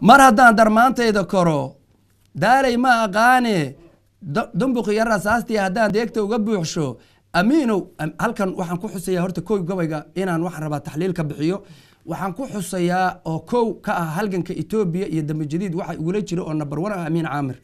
mar haddaan darmaantayda koro daalay ma aqaane? Da- dumbuq iyo rasaastii haddaan deegta uga buuxsho amiinow am- halkan waxaan ku xusayaa horta kow gabayga inaan waxaan rabaa taxliil ka bixiyo. Waxaan ku xusayaa oo kow ka ah halganka etoobiya iyo dambe jadiid waxa igula jira oo number one ah amiin caamir.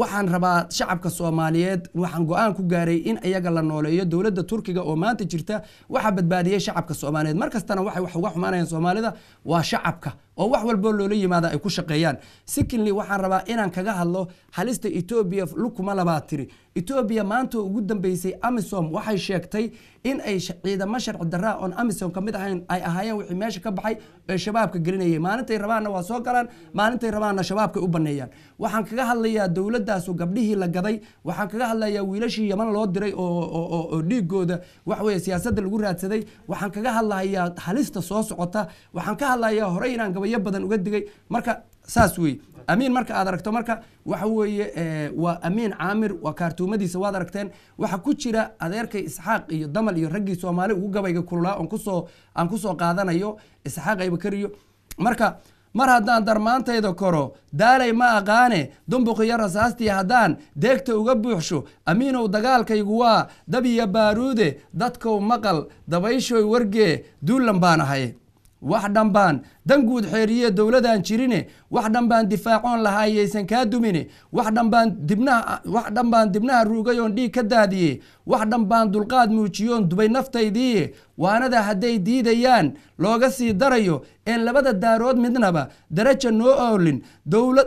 Waxaan rabaa shacabka soomaaliyeed waxaan go'aan ku gaaray in iyaga la nooleeyo dowladda turkiga oo maanta jirta waxaa badbaadiyey shacabka soomaaliyeed. Mar kastana waxay wax uga xumaanayaan soomaalida waa shacabka oo wax walboo loola yimaada ay ku shaqeeyaan. Secondly waxaan rabaa inaan kaga hadlo halista etoobiya lukuma labaa tiri. Etoobiya maanta ugu dambeysay amisom waxay sheegtay in ay ciidamo sharci daraa oon amisom ka mid ahayn ay ahaayeen wixii meesha ka baxay ee shabaabka gelinayay. Maalintay rabaanna waa soo galaan maalintay rabaanna shabaabkay u baneeyaan. Waxaan kaga hadlayaa dowladaasu gabdhihii la gaday waxaan kaga hadlayaa wiilashii yaman loo diray oo, oo, oo, oo dhiigooda wax weye siyaasadda lagu raadsaday. Waxaan kaga hadlayaa halista soo socota waxaan ka hadlayaa horey inaan gabayo badan uga digay. Marka saas wey amiin marka aad aragto marka waxa weeye eh, waa amiin caamir waa kaartuumadiisa waad aragteen. Waxa ku jira adeerkay isxaaq iyo damal iyo raggii soomaali ugu gabayga kululaa oon ku soo aan ku soo qaadanayo isxaaq aybakariyo marka mar haddaan darmaantayda koro daalay ma aqaane dumbuq iyo rasaastii haddaan deegta uga buuxsho amiinow dagaalkaygu waa dab iyo baaruude dadkow maqal dabayshoy wargee duulan baan ahay wax dhanbaan. Dan guud xeeriye dowladaan jirine wax dhanbaan difaacoon lahaayaysan kaa dumine. Wax dhanbaan dibnaha wax dibnaha ruugayoon dhiig ka daadiye. Wax dhanbaan dulqaad muujiyoon dubay naftaydiiye waanada hadday diidayaan looga sii darayo een labada daarood midnaba daraja noo oolin. Dowlad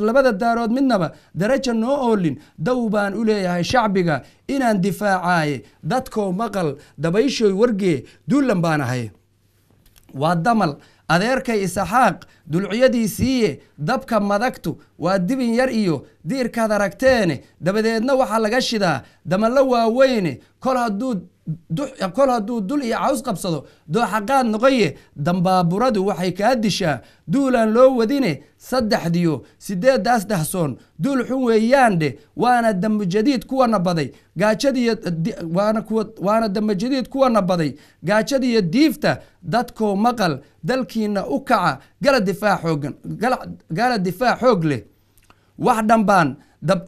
labada daarood midnaba daraja noo oolin. Dow baan u leeyahay shacbiga inaan difaacaye dadkow maqal dabayshoy wargee duulan baan ahay waa damal. Adeerkay isaxaaq dulciyadiisiiye dabka madagtu waa dibin yar iyo diirkaad aragteene dabadeedna waxaa laga shidaa damallo waaweyne kol hadduu dul iyo caws qabsado dooxaqaad noqoye dambaaburadu waxay kaa dishaa duulaan loo wadine saddexdiyo sideedaas dahsoon duul xun weeyaandhe waana dambe jadiid kuwana baday gaajadiyo di- waana kuwa waana dambe jadiid kuwana baday gaajadiyo diifta dadkoo maqal dalkiina u kaca gala difaac xoog leh wax dhanbaan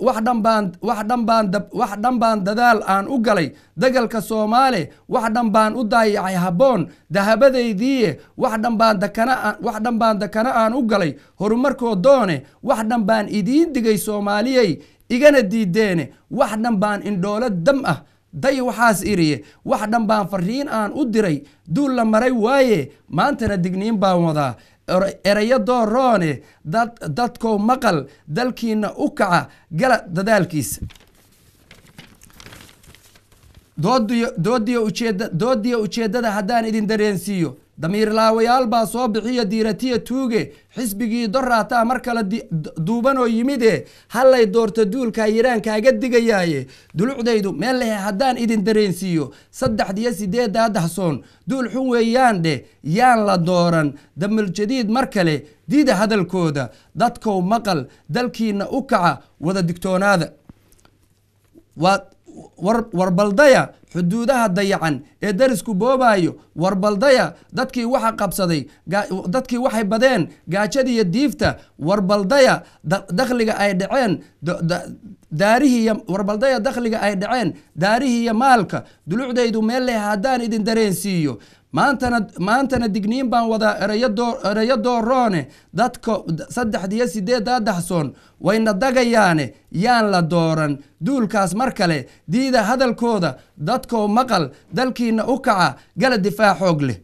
wax dhanbaan wax dhanbaan wax dhanbaan dadaal aan u galay dagalka soomaale wax dhanbaan u daayacay habboon dahabadaydiiye wax dhanbaan dakana wax dhanbaan dakana aan u galay horumarkoo doone wax dhanbaan idiin digay soomaaliyey igana diideene wax dhanbaan indhoolo dam ah day waxaas iriye wax dhanbaan fariin aan u diray duul la maray waaye maantana digniin baan wadaa erayo dooroone dad dadkow maqal dalkiina u kaca gala dadaalkiisa doodiyo ujeeda doodiyo ujeeddada haddaan idin dareensiiyo damiirlaawayaal baa soo bixiya diiratiya tuuge xisbigii doraataa mar kale duubanoo yimide hallay doorto duulkaa yiraankaaga digayaaye. Dulucdaydu meel lehe haddaan idin dareensiiyo. Saddexdiyo sideeddaa dahsoon duul xun weeyaan dheh yaan la dooran. Damaljadiid mar kale diida hadalkooda. Dadkow maqal dalkiina u kaca wada digtoonaada warbaldaya xuduudaha dayacan ee darisku boobaayo warbaldaya dadkii waxa qabsaday dadkii waxay badeen gaajadiiyo diifta warbaldaya da- dakhliga ay dhaceen da- da- daarihii iyo warbaldaya dakhliga ay dhaceen daarihii iyo maalka dulucdaydu meel leh haddaan idin dareensiiyo. Maantana maantana digniin baan wadaa erayo dooroone dadka saddexdiyo sideeddaa dahsoon wayna dagayaane yaan la dooran. Duulkaas mar kale diida hadalkooda dadkoo maqal dalkiina u kaca gala difaac xoog leh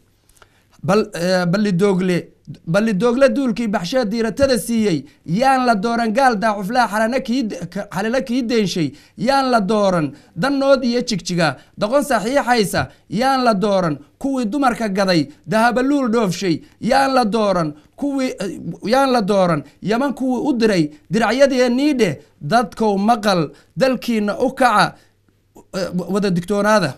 eh, ballidoogle ballidoogle duulkii baxshee diiratada siiyey yaan la dooran gaal daacuflaa xalana kii deenshay yaan la dooran dannood iyo jigjiga doqon saxiixaysa yaan la dooran kuwii dumarka gaday dahabaluul dhoofshay yaan la dooran kuwii eh, yaan la dooran yaman kuwii u diray diracyadeenii dheh dadkow maqal dalkiina u kaca eh, wada digtoonaada.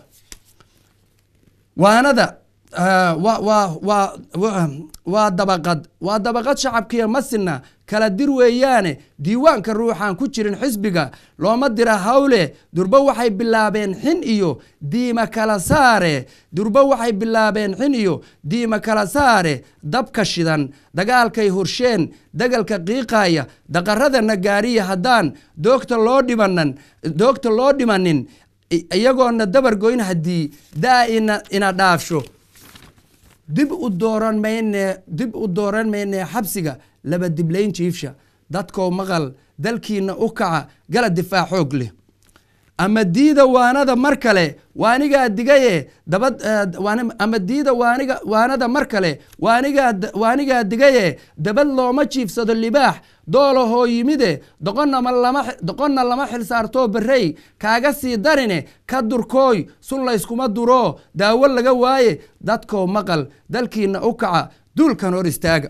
Waanada waa waa dabaqad waa dabaqad shacabkiiyo masina kala dir weeyaane diiwaanka ruuxaan ku jirin xisbiga looma dira hawle durba waxay bilaabeen xin iyo diima kala saare durba waxay bilaabeen xin iyo diima kala saare dabka shidan dagaalkay horsheen dagalka qiiqaaya daqaradana gaariya haddaan doogta loo dhimanan doogta loo dhimanin i- iyagoona dabar goyn haddii daa ina ina dhaafsho dib u dib u dooran mayne xabsiga laba diblayn jiifsha dadkow maqal dalkiina u kaca gala difaac xoog leh ama diida waanada mar kale waanigaa digaye eh, ama diida waanada mar kale waanigaa digaye dabad looma jiifsado libaax doolahoo yimide doqonna lama xilsaartoo barrey kaaga sii darine ka durkooy sun layskuma duro daawo laga waaye dadkow maqal dalkiina u kaca duulkan hor istaaga.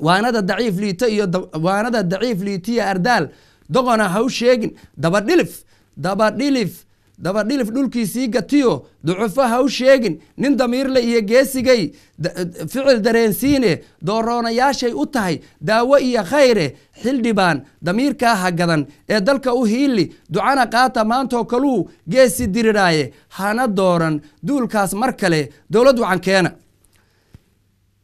Waanada daciif liito iyo da- waanada daciif liitiya ardaal doqona ha u sheegin dabadhilif dabadhilif dabadhilif dhulkiisii gatiyo ducufo ha u sheegin nin damiirle iyo geesigay ficil dareensiine dooroonayaashay u tahay daawo iyo khayre xildhibaan damiirkaa ha gadan ee dalka u hiili ducana qaata maantoo kaluu geesi diriraaye hana dooran duulkaas mar kale dowlad wacan keena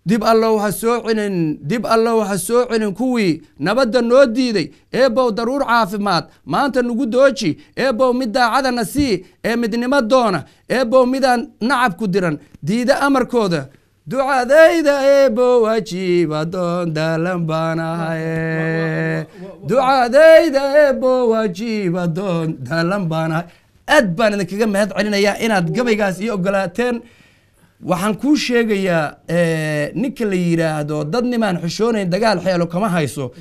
dib allow ha soo celin dib allow ha soo celin kuwii nabadda noo diiday. Eebow daruur caafimaad maanta nugu dooji. Eebow mid daacadana sii ee midnimo doona. Eebow midaan nacabku diran diida amarkooda. Ducadayda eebow ajiiba doon daalan baan ahaye ducadayda eebow ajiiba doon daalan baan ahay aad baan idinkaga mahad celinayaa inaad gabaygaas ii ogolaateen waxaan kuu sheegayaa ninka la yidhaahdo dad nimaan xishoonayn dagaal xeelo kama hayso.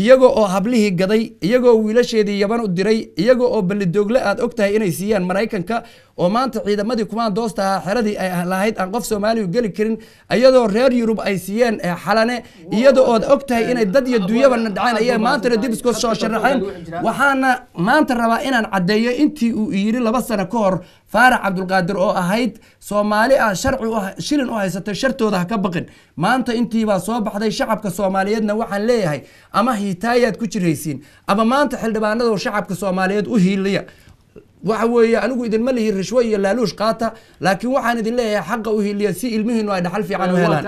Iyagoo oo hablihii gaday iyagoo wiilasheedii yaban u diray iyagoo oo ballidoogle aad og tahay inay siiyaan maraykanka oo maanta ciidamadii kumaan doosta ahaa xeradii ay lahayd aan qof soomaaliyu geli karin iyadoo reer yurub ay siiyeen xalane iyadoo ood og inay dad iyo dunyabana dhaceen ayay maantana dib isku soo sharaxeen. Waxaana maanta rabaa inaan caddeeyo intii uu yiri laba sano ka hor faarax cabdulqaadir oo ahayd soomaali ah sharci ah- shilin u haysatay shartooda ha ka baqin. Maanta intiibaa soo baxday shacabka soomaaliyeedna waxaan leeyahay ama hiitaayaad ku jiraysiin ama maanta xildhibaanada shacabka soomaaliyeed u hiiliya waxa weeye anigu idinma lihi rishwo iyo laaluush qaata laakiin waxaan idin leeyahay xaqa u hiiliya si ilmihiinu ay dhaxal fiican u helaan